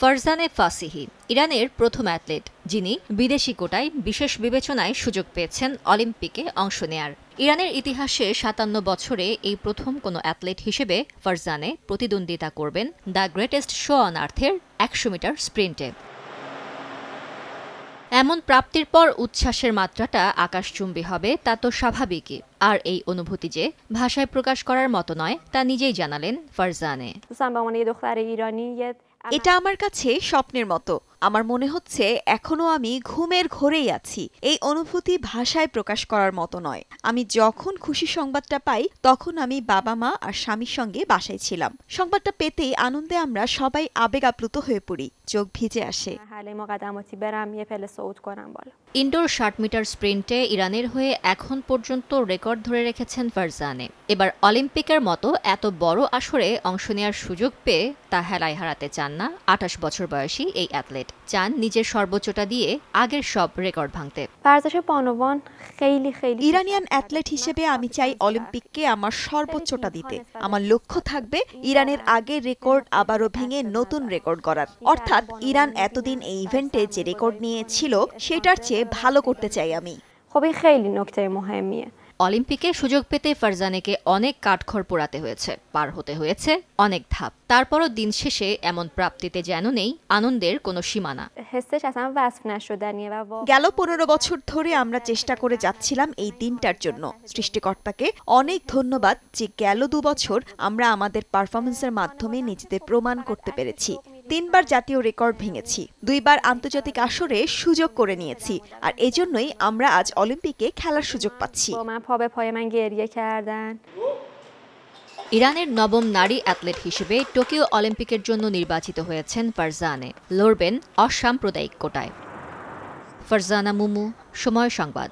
ফারজানে ফাসিহি, ইরানের প্রথম অ্যাথলেট, যিনি বিদেশি কোটায় বিশেষ বিবেচনায় সুযোগ পেয়েছেন অলিম্পিকে অংশ নেয়ার। ইরানের ইতিহাসে সাতান্ন বছরে এই প্রথম কোনো অ্যাথলেট হিসেবে ফারজানে প্রতিদ্বন্দ্বিতা করবেন দ্য গ্রেটেস্ট শো অন আর্থের একশো মিটার স্প্রিন্টে। এমন প্রাপ্তির পর উচ্ছ্বাসের মাত্রাটা আকাশচুম্বী হবে, তা তো স্বাভাবিকই। আর এই অনুভূতি যে ভাষায় প্রকাশ করার মতো নয়, তা নিজেই জানালেন ফারজানে। এটা আমার কাছে স্বপ্নের মতো। আমার মনে হচ্ছে এখনও আমি ঘুমের ঘোরেই আছি। এই অনুভূতি ভাষায় প্রকাশ করার মতো নয়। আমি যখন খুশি সংবাদটা পাই তখন আমি বাবা মা আর স্বামীর সঙ্গে বাসায় ছিলাম। সংবাদটা পেতেই আনন্দে আমরা সবাই আবেগ আপ্লুত হয়ে পড়ি। চোখ ভিজে আসে। হ্যাঁ, مرحله مقدماتی برم یه پله صعود کنم بالا ইনডোর ষাট মিটার স্প্রিন্টে ইরানের হয়ে এখন পর্যন্ত রেকর্ড ধরে রেখেছেন ফারজানে এবার অলিম্পিকের মতো এত বড় আসরে অংশ নেওয়ার সুযোগ পেয়ে তা হেলায় হারাতে চান না আঠাশ বছর বয়সী এই অ্যাথলেট চান নিজের সর্বোচ্চটা দিয়ে আগের সব রেকর্ড ভাঙতে ورزش بانوان خیلی خیلی ইরানিয়ান অ্যাথলেট হিসেবে আমি চাই অলিম্পিককে আমার সর্বোচ্চটা দিতে আমার লক্ষ্য থাকবে ইরানের আগের রেকর্ড আবারও ভেঙে নতুন রেকর্ড করার অর্থাৎ ইরান এতদিন এই ইভেন্টে যে রেকর্ড নিয়েছিল সেটার চেয়ে ভালো করতে চাই আমি। অলিম্পিকে সুযোগ পেতে ফারজানেকে অনেক কাঠখড় পোড়াতে হয়েছে পার হতে হয়েছে অনেক ধাপ। তারপরও দিন শেষে এমন প্রাপ্তিতে যেন নেই আনন্দের কোনো সীমানা। গেল পনেরো বছর ধরে আমরা চেষ্টা করে যাচ্ছিলাম এই দিনটার জন্য। সৃষ্টিকর্তাকে অনেক ধন্যবাদ যে গেল দু বছর আমরা আমাদের পারফরমেন্সের মাধ্যমে নিজেদের প্রমাণ করতে পেরেছি। তিনবার জাতীয় রেকর্ড ভেঙেছি দুইবার আন্তর্জাতিক আসরে সুযোগ করে নিয়েছি আর এজন্যই আমরা আজ অলিম্পিকে খেলার সুযোগ পাচ্ছি। ইরানের নবম নারী অ্যাথলেট হিসেবে টোকিও অলিম্পিকের জন্য নির্বাচিত হয়েছেন ফারজানে লড়বেন অসাম্প্রদায়িক কোটায়। ফারজানা মুমু সময় সংবাদ।